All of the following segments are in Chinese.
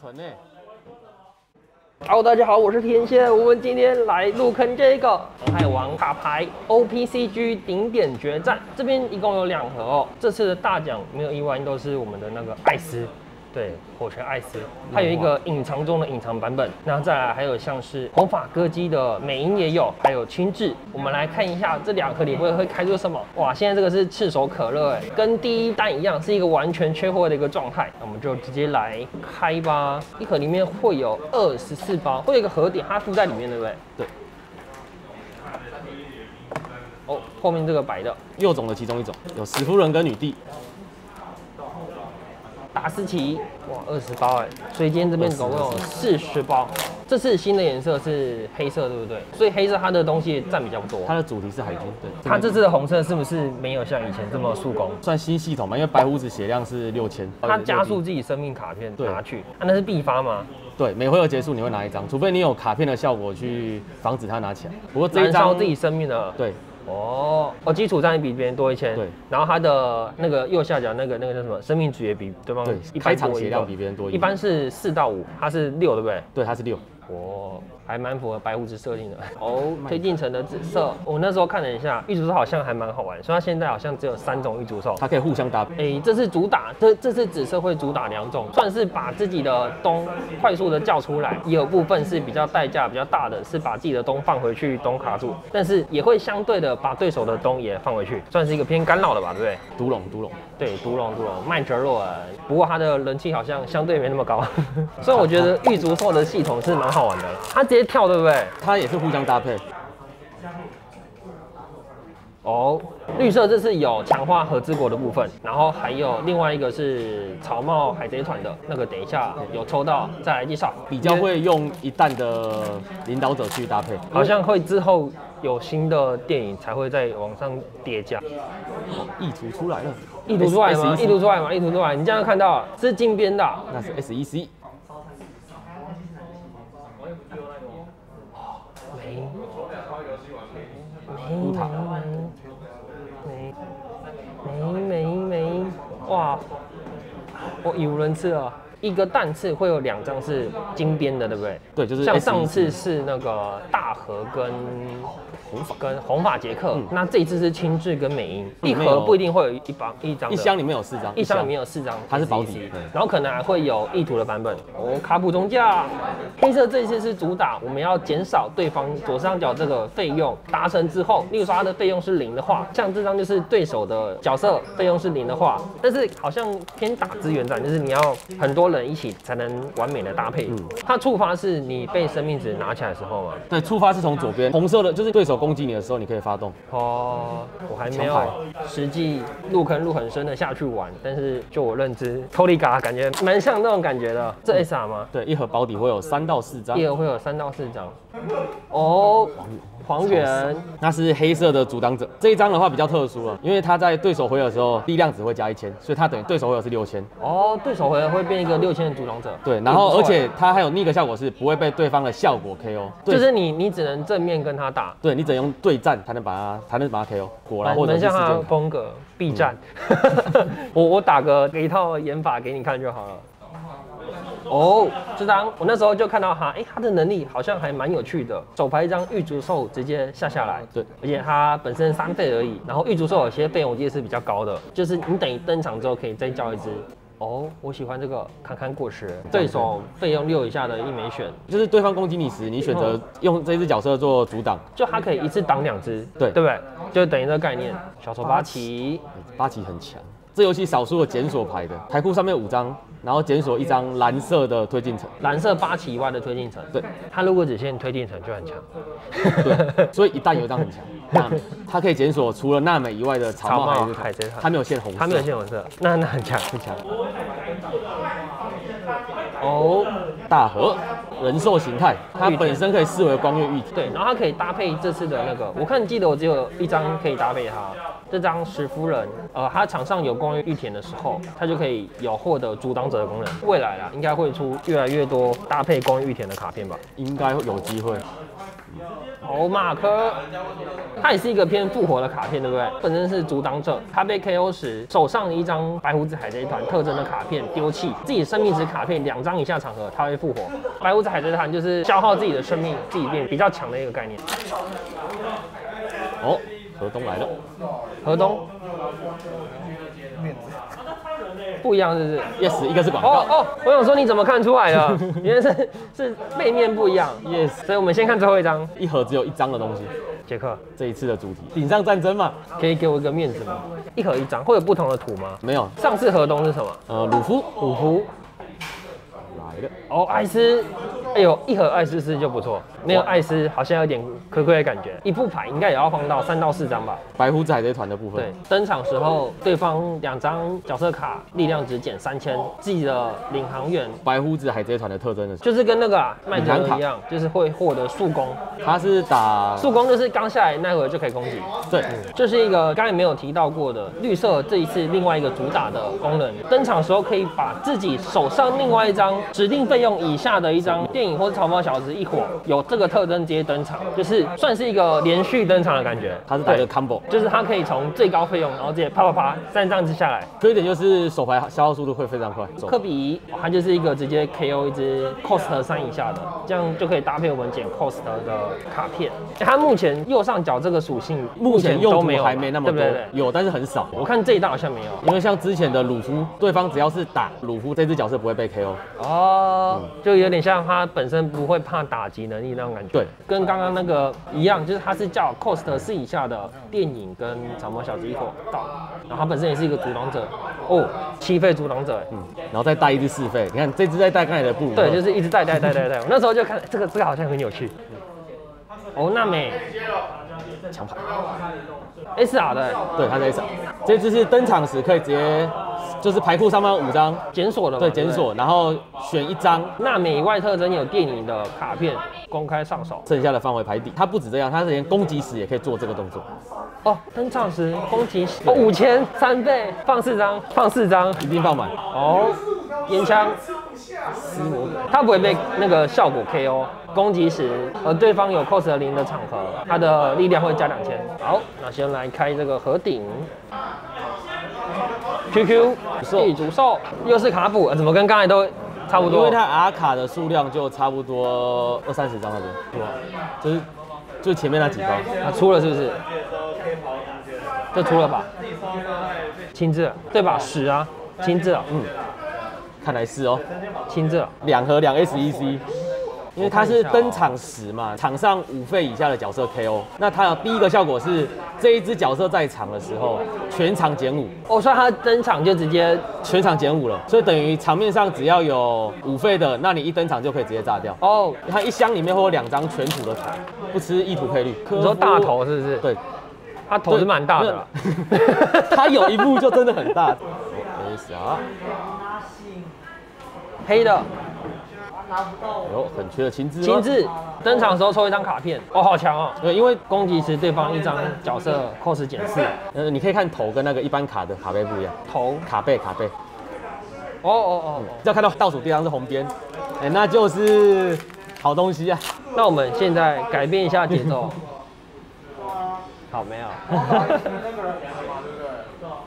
存呢。Hello，大家好，我是天蝎。我们今天来入坑这个航海王卡牌 OPCG 顶点决战，这边一共有两盒哦。这次的大奖没有意外，都是我们的那个艾斯，对，火拳艾斯，还有一个隐藏中的隐藏版本。那再来还有像是红发歌姬的美音也有，还有青雉。我们来看一下这两盒里会会开出什么？哇，现在这个是赤手可乐，哎，跟第一单一样，是一个完全缺货的一个状态。那我们就直接来开吧。一盒里面会有二十四包，会有一个盒底，它附在里面，对不对？对。哦，后面这个白的幼种的其中一种，有史夫人跟女帝，达斯奇，哇，二十包哎，所以今天这边总共有四十包。这次新的颜色是黑色，对不对？所以黑色它的东西占比较多。它的主题是海军，对。它这次的红色是不是没有像以前这么速攻？算新系统嘛，因为白胡子血量是六千，它加速自己生命卡片对拿去，啊，那是必发吗？对，每回合结束你会拿一张，除非你有卡片的效果去防止它拿起来。不过这一张燃烧自己生命的。对哦，哦，基础战力比别人多一千。对。然后他的那个右下角那个那个叫什么？生命值也比对方开场血量。比别人多一般是四到五，他是六，对不对？对他是六，哦，还蛮符合白胡子设定的。哦，推进城的紫色，我那时候看了一下，玉竹兽好像还蛮好玩，所以它现在好像只有三种玉竹兽。它可以互相搭配。哎、这是主打，这这次紫色会主打两种，算是把自己的东快速的叫出来，也有部分是比较代价比较大的，是把自己的东放回去，东卡住，但是也会相对的把对手的东也放回去，算是一个偏干扰的吧，对不对？独龙独龙，对，独龙独龙，麦哲洛尔，不过它的人气好像相对没那么高，所以我觉得玉竹兽的系统是蛮好玩的，它直接跳，对不对？它也是互相搭配。哦，绿色这是有强化和之国的部分，然后还有另外一个是草帽海贼团的那个，等一下有抽到再来介绍。比较会用一弹的领导者去搭配，好像会之后有新的电影才会再往上叠加。意图出来了，意图出来吗？意图出来吗？意图出来，你这样看到是金边的啊、那是 S E C，没乌塔没没没没哇！我语无伦次了。一个弹次会有两张是金边的，对不对？对，就是 E 像上次是那个大和跟红发跟红发杰克，那这一次是青雉跟美音，一盒不一定会有一帮一张，一箱里面有四张，一箱里面有四张，它是保底然后可能还会有意图的版本。哦。卡普中价，黑色这一次是主打，我们要减少对方左上角这个费用，达成之后，例如说它的费用是零的话，像这张就是对手的角色费用是零的话，但是好像偏打资源战，就是你要很多人一起才能完美的搭配。嗯它触发是你被生命值拿起来的时候嘛？对，触发是从左边，红色的就是对手攻击你的时候，你可以发动。哦，我还没有实际入坑入很深的下去玩，但是就我认知，托利嘎感觉蛮像那种感觉的。这 SR 吗？对，一盒保底会有三到四张一，盒会有三到四张。哦，黄猿，那是黑色的阻挡者。这一张的话比较特殊了，因为他在对手回合的时候力量只会加一千，所以他等于对手回合是六千。哦，对手回合会变一个六千的阻挡者。对，然后而且他还有另一个效果是不会被对方的效果 KO，对就是你你只能正面跟他打，对你只能用对战才能把他才能把他 KO，果然蛮或者蛮像他。风格 B 战。我我打个一套演法给你看就好了。哦，这张我那时候就看到他，哎、他的能力好像还蛮有趣的。手牌一张玉足兽直接下下来，对，而且他本身三费而已。然后玉足兽有些费用我记得是比较高的，就是你等于登场之后可以再叫一只。哦，我喜欢这个侃侃果实，对手费用六以下的一枚选，就是对方攻击你时，你选择用这只角色做阻挡，就它可以一次挡两只，对对不对？就等于这个概念。小丑八旗，八旗很强。这游戏少数的检索牌的，牌库上面五张，然后检索一张蓝色的推进层。蓝色八旗以外的推进层，对，它如果只限推进层就很强。对，所以一旦有一张很强，那它可以检索除了娜美以外的草帽草帽海海贼团它没有限红色，它没有限红色，那那很强。很强。哦，大和人兽形态，它本身可以视为光月玉体。对，然后它可以搭配这次的那个，我看记得我只有一张可以搭配它，这张石夫人，呃，它场上有光月玉田的时候，它就可以有获得阻挡者的功能。未来啊，应该会出越来越多搭配光月玉田的卡片吧。应该有机会。哦，马科，它也是一个偏复活的卡片，对不对？本身是阻挡者，他被 KO 时，手上的一张白胡子海贼团特征的卡片丢弃，自己生命值卡片两张以下场合，它会复活。白胡子海贼团就是消耗自己的生命，自己变比较强的一个概念。哦，河东来了，河东，不一样是不是？yes，一个是广告。哦哦，我想说你怎么看出来的？原来是是背面不一样。，yes，所以我们先看最后一张，一盒只有一张的东西，杰克，这一次的主题。顶上战争嘛，可以给我一个面子吗？一盒一张，会有不同的图吗？没有，上次河东是什么？呃，鲁夫。鲁夫。来了，哦，艾斯，哎呦，一盒艾斯斯就不错，没有艾斯好像有点亏亏的感觉。一副牌应该也要放到三到四张吧。白胡子海贼团的部分对，，登场时候对方两张角色卡力量值减三千，自己的领航员白胡子海贼团的特征的，就是跟那个啊麦哲领航卡伦一样，就是会获得速攻，他是打速攻就是刚下来那会儿就可以攻击。对，这是一个刚才没有提到过的绿色，这一次另外一个主打的功能。登场时候可以把自己手上另外一张指定费用以下的一张电影或者草帽小子一伙有这个特征直接登场，就是算是一个连续登场的感觉。它是打一个 combo，就是它可以从最高费用，然后直接啪啪啪三张子下来。缺点就是手牌消耗速度会非常快，科比哦它就是一个直接 KO 一只 cost 三以下的，这样就可以搭配我们捡 cost 的卡片。它目前右上角这个属性目前用都没有，还没那么多对不对？对有但是很少。我看这一档好像没有。因为像之前的鲁夫，对方只要是打鲁夫这只角色不会被 KO，哦，就有点像他本身不会怕打击能力那种感觉。对，跟刚刚那个一样，就是它是叫 cost 四以下的电影跟长毛小子一伙到，然后它本身也是一个阻挡者，哦，七费阻挡者，哎。嗯，然后再带一只四费，你看这只在带刚才的布鲁，对，就是一直带带带带带。我 那时候就看这个这个好像很有趣。哦，那美强牌，SR 的对，他在上，这只是登场时可以直接就是牌库上面五张，检索的嘛，对，检索，然后选一张，那美以外特征有电影的卡片公开上手。剩下的范围排底。它不止这样，它是连攻击时也可以做这个动作，哦，登场时攻击哦五千三倍，放四张，放四张。一定放满。哦，烟枪，撕魔，它不会被那个效果 KO。攻击时，而对方有 cos 零的场合，它的力量会加两千。好，那先来开这个盒顶。QQ 地主兽又是卡补，呃怎么跟刚才都差不多？因为它 R 卡的数量就差不多二三十张那边，就是就是前面那几包，啊出了是不是？这出了吧？亲自对吧？十啊，亲自了，嗯，看来是哦，亲自。两盒两 SEC。因为它是登场时嘛，场上五费以下的角色 KO，那它的第一个效果是这一只角色在场的时候，全场减五，哦，所以他登场就直接全场减五了，所以等于场面上只要有五费的，那你一登场就可以直接炸掉。哦，它一箱里面会有两张全土的图，不吃一图配率。你说大头是不是？，对，他头是蛮大的啦。它有一幕就真的很大。S 啊黑的有很缺的亲自，亲，自登场的时候抽一张卡片，哦，好强哦！对，因为攻击时对方一张角色 cos 减四，呃，你可以看头跟那个一般卡的卡背不一样，头，卡背卡背，哦哦哦。只要看到倒数第二张是红边，哎，那就是好东西啊。那我们现在改变一下节奏。好，没有。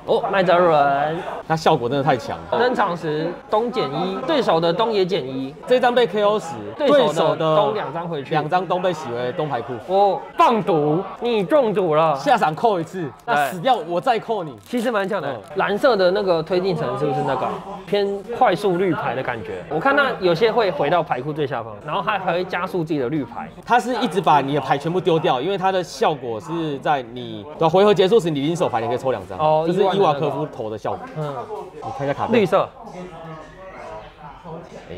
哦，麦哲伦那效果真的太强了。登场时东减一，对手的东也减一，这张被 KO 时，对手的东两张回去。两张东被洗为东牌库，哦，放毒，你中毒了。下场扣一次，那死掉我再扣你。其实蛮强的嗯，蓝色的那个推进层是不是那个偏快速绿牌的感觉？我看那有些会回到牌库最下方，然后还还会加速自己的绿牌。它是一直把你的牌全部丢掉，因为它的效果是在你的回合结束时，你临手牌你可以抽两张，哦就是伊万的那个伊瓦科夫投的效果。嗯，你看一下卡背，绿色，哎，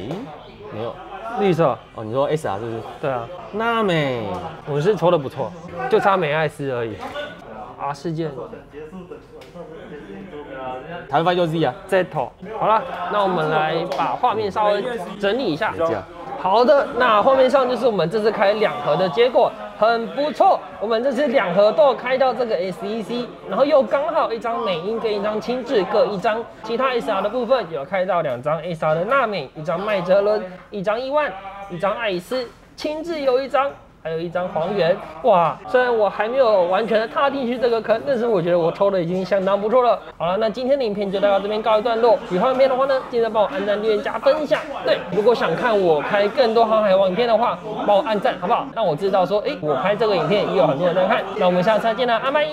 没有。绿色，哦，你说 S R 是不是？对啊，娜美，我是抽的不错，就差美爱斯而已。啊，事件台湾翻就 Z 啊，Z 头，好了，那我们来把画面稍微整理一下。好的，那画面上就是我们这次开两盒的结果，很不错。我们这次两盒都开到这个 SEC，然后又刚好一张美英跟一张轻质各一张，其他 SR 的部分有开到两张 SR 的娜美，一张麦哲伦，一张伊万，一张艾斯，轻质有一张。还有一张黄猿。哇，虽然我还没有完全的踏进去这个坑，但是我觉得我抽的已经相当不错了。好了，那今天的影片就到这边告一段落。喜欢影片的话呢，记得帮我按赞、留言、加分享。对，如果想看我拍更多航海王影片的话，帮我按赞好不好？让我知道说，哎，我拍这个影片也有很多人在看。那我们下次再见了，阿拜。